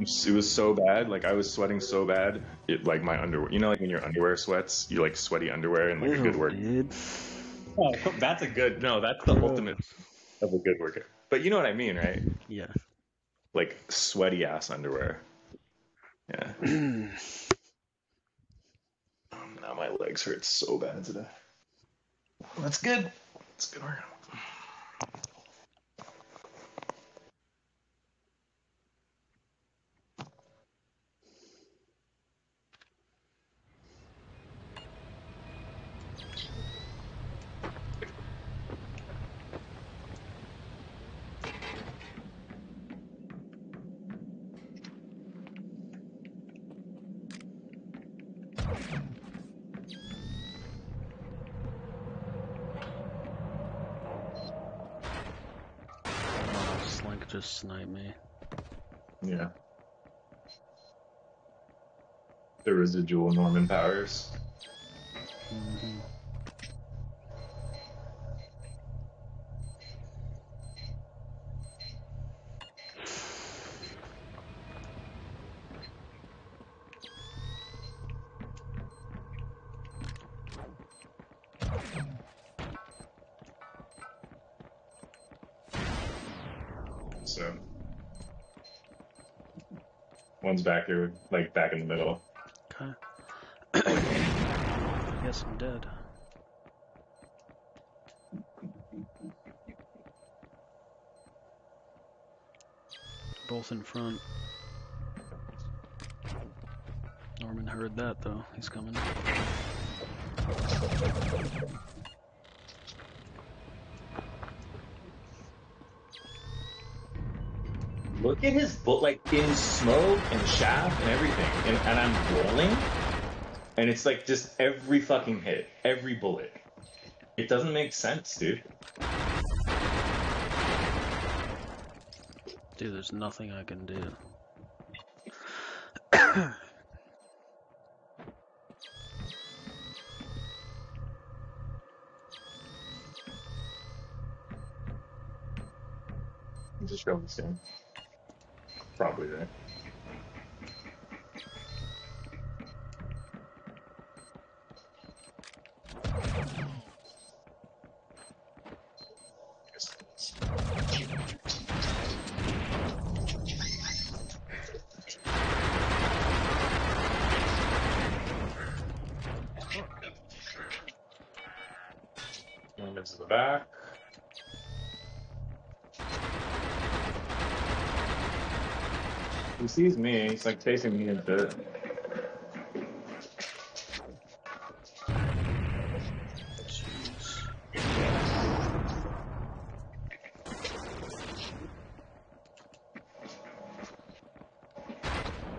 it was so bad. Like I was sweating so bad. It like my underwear. You know, like when your underwear sweats, you like sweaty underwear and like a good work. dude. Oh, that's a good. No, that's the ultimate of a good workout. But you know what I mean, right? Yeah. Like sweaty ass underwear. Yeah. Oh, now my legs hurt so bad today. That's good. That's good workout. Oh, Slink just snipe me. Yeah. The residual Norman powers. hmm one's back here, like back in the middle. Okay. I guess I'm dead. Both in front. Norman heard that though. He's coming. Look at his bullet, like in smoke and shaft and everything, and, and I'm rolling, and it's like just every fucking hit, every bullet. It doesn't make sense, dude. Dude, there's nothing I can do. Just go the same. Probably right. He sees me. He's like chasing me into it. Jeez.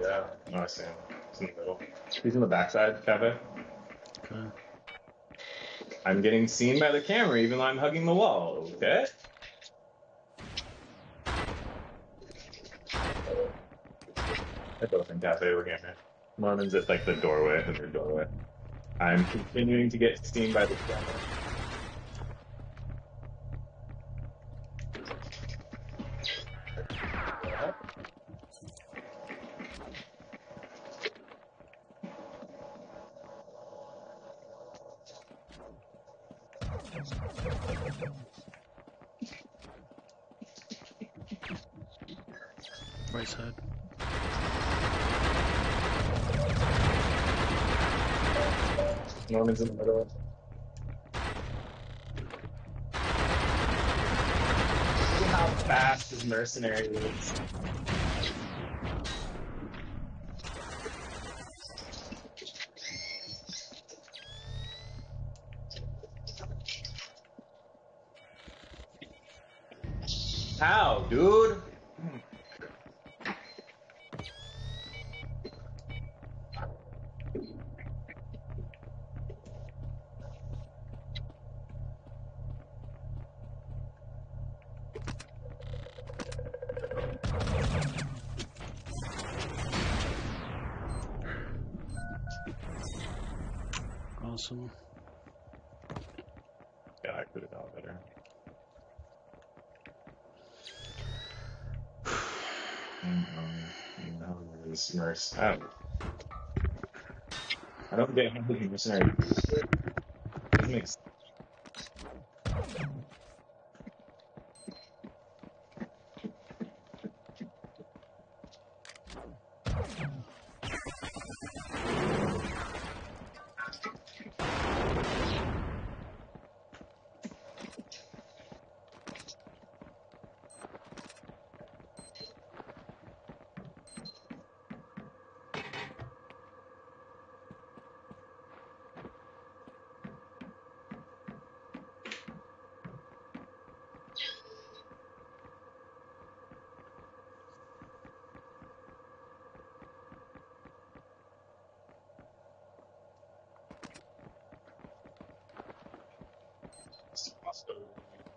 Yeah, no, I see him. He's in the middle. He's in the backside, cafe. Okay. I'm getting seen by the camera even though I'm hugging the wall, okay? They're both in cafe, we're getting it. Norman's at like the doorway, the third doorway. I'm continuing to get seen by the camera. Right side. Norman's in the middle. How fast his mercenary is. How, dude? Awesome. Yeah, I could have done better. You know. this merc. I don't. I don't get how the mercenary. Doesn't make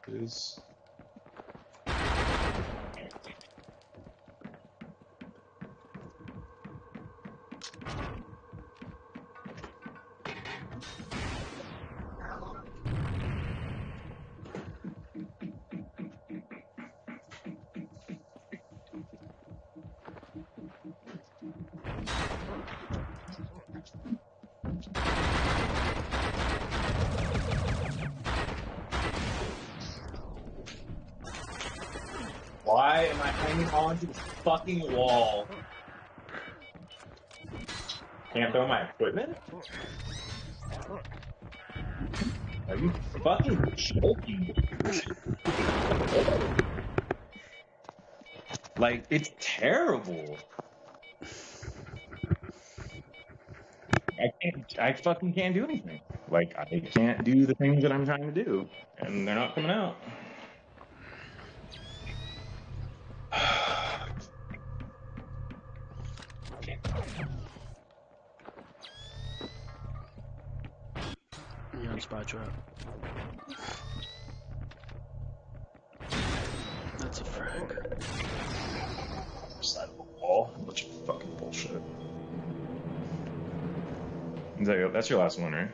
Is Why am I hanging on to this fucking wall? Can't throw my equipment? Are you fucking joking? Like, it's terrible. I can't, I fucking can't do anything. Like, I can't do the things that I'm trying to do, and they're not coming out. Spy trap. That's a frag. side of the wall. Bunch of fucking bullshit. Is that your, that's your last one, right?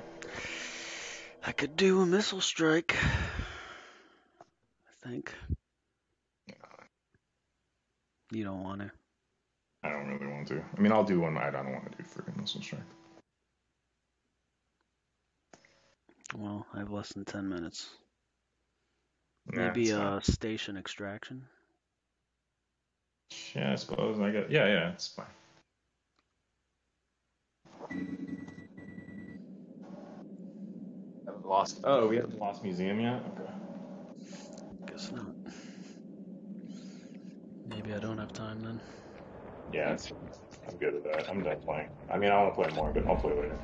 I could do a missile strike. I think. You don't want to. I don't really want to. I mean, I'll do one. I don't want to do freaking missile strike. Well, I have less than 10 minutes. Nah, Maybe a uh, station extraction. Yeah, I suppose. I get. Yeah, yeah, it's fine. I haven't Lost. Oh, we haven't lost museum yet. Okay. Guess not. Maybe I don't have time then. Yeah, it's, I'm good with that. I'm done playing. I mean, I want to play more, but I'll play later.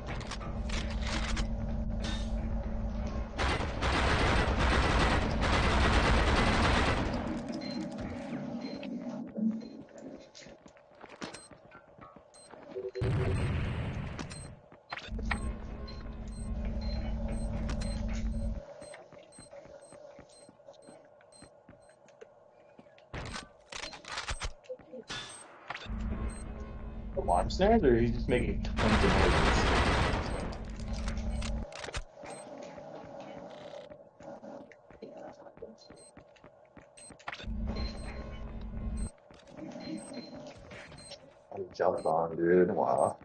Alarm snares, or he's just making tons of noises? Jump on, dude. Wow.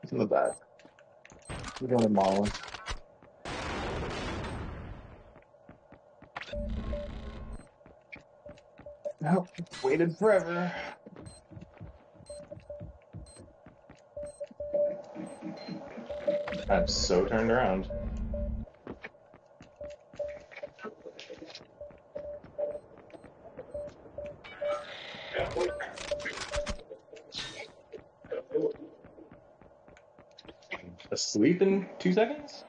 He's in the back. We're going to Marlin. Nope. Waited forever. I'm so turned around. Asleep in two seconds?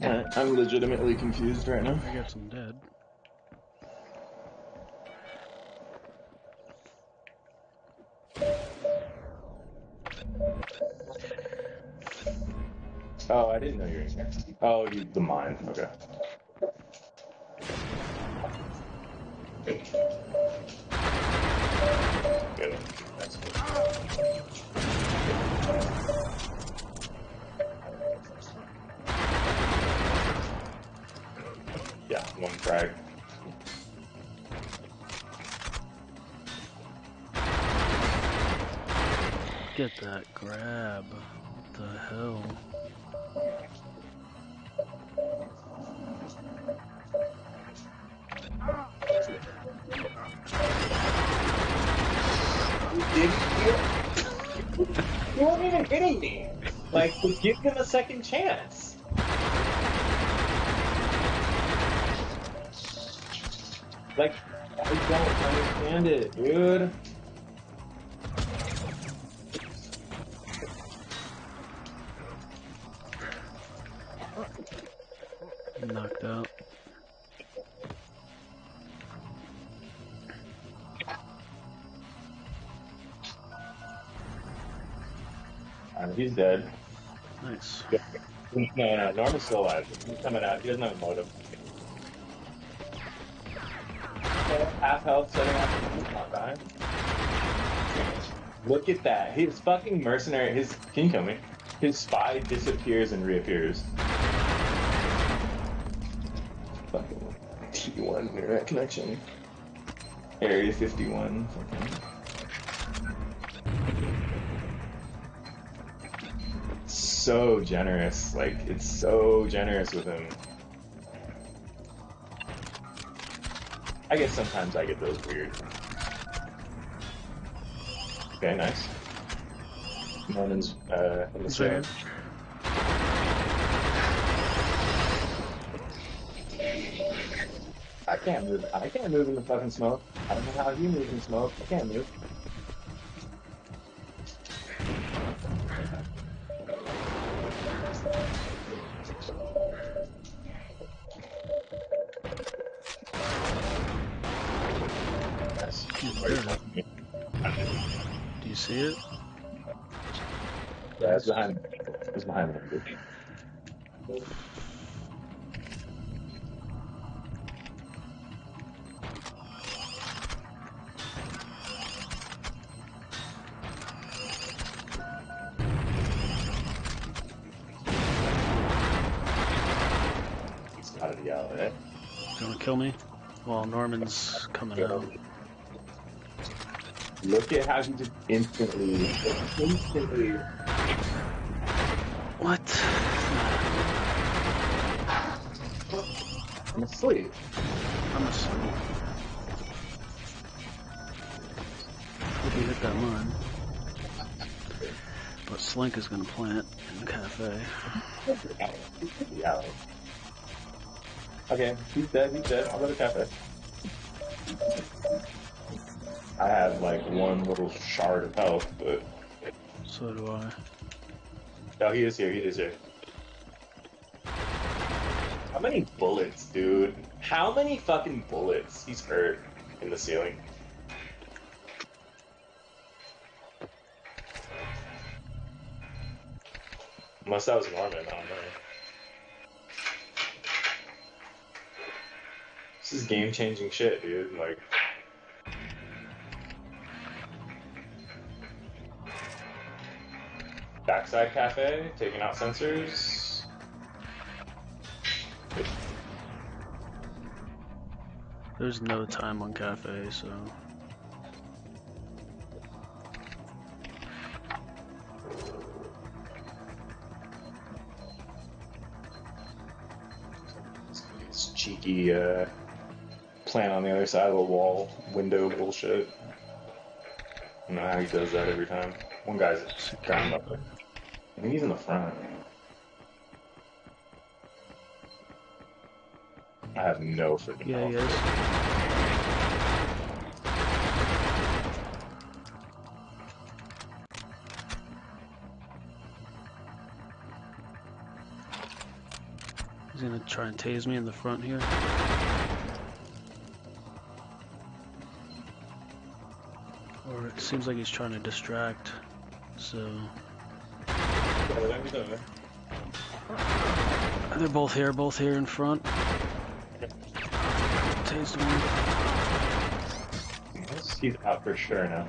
I'm legitimately confused right now. I got some dead. Oh, I didn't know you were in here. Oh, you, the mine. Okay. Yeah, one frag. At that grab. The hell? You, Did you? you weren't even hitting me. Like, give him a second chance. Like, I don't understand it, dude. He's dead. Nice. No, no, Norman's still alive. He's coming out. He doesn't have a motive. Half health, setting up. He's not dying. Look at that. His fucking mercenary. His. Can you kill me? His spy disappears and reappears. Fucking T1 internet connection. Area 51. Fucking. So generous. Like it's so generous with him. I guess sometimes I get those weird. Okay, nice. Norman's uh, in the sand. I can't move. I can't move in the fucking smoke. I don't know how you move in smoke. I can't move. See it? Yeah, it's behind me. It's behind me. dude. He's gotta be? Do you want to kill me? Well, Norman's coming out. Look at how he just instantly, instantly. What? I'm asleep. I'm asleep. Hope you hit that mine. But Slink is gonna plant in the cafe. Yeah. Okay, he's dead, he's dead. I'll go to cafe. I have like one little shard of health, but So do I. no, he is here, he is here. How many bullets, dude? How many fucking bullets he's hurt in the ceiling? Unless that was Norman, I don't know. This is game changing shit, dude. Like, backside cafe, taking out sensors. There's no time on cafe, so It's cheeky uh, plant on the other side of the wall window bullshit. I don't know how he does that every time. One guy's down up there. I think he's in the front. I have no freaking yeah, health. yes. He's gonna try and tase me in the front here. Or it seems like he's trying to distract. So they're both here, both here in front. Tased one. He's out for sure now.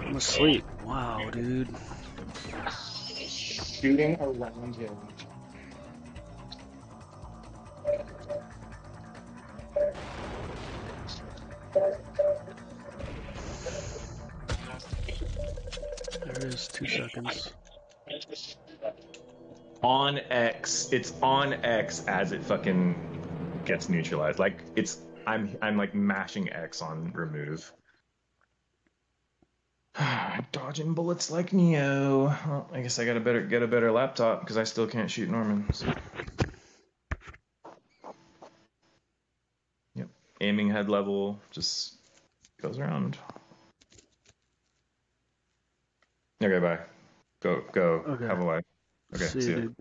I'm asleep. Wow, dude. Shooting around him. It is. Two seconds. On X, it's on X as it fucking gets neutralized. Like it's, I'm, I'm like mashing X on remove. Dodging bullets like Neo. Well, I guess I gotta better get a better laptop because I still can't shoot Normans. Yep, aiming head level just goes around. Okay, bye. Go, go. Okay. Have a life. Okay, see, see you.